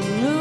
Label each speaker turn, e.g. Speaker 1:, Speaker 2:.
Speaker 1: the moon.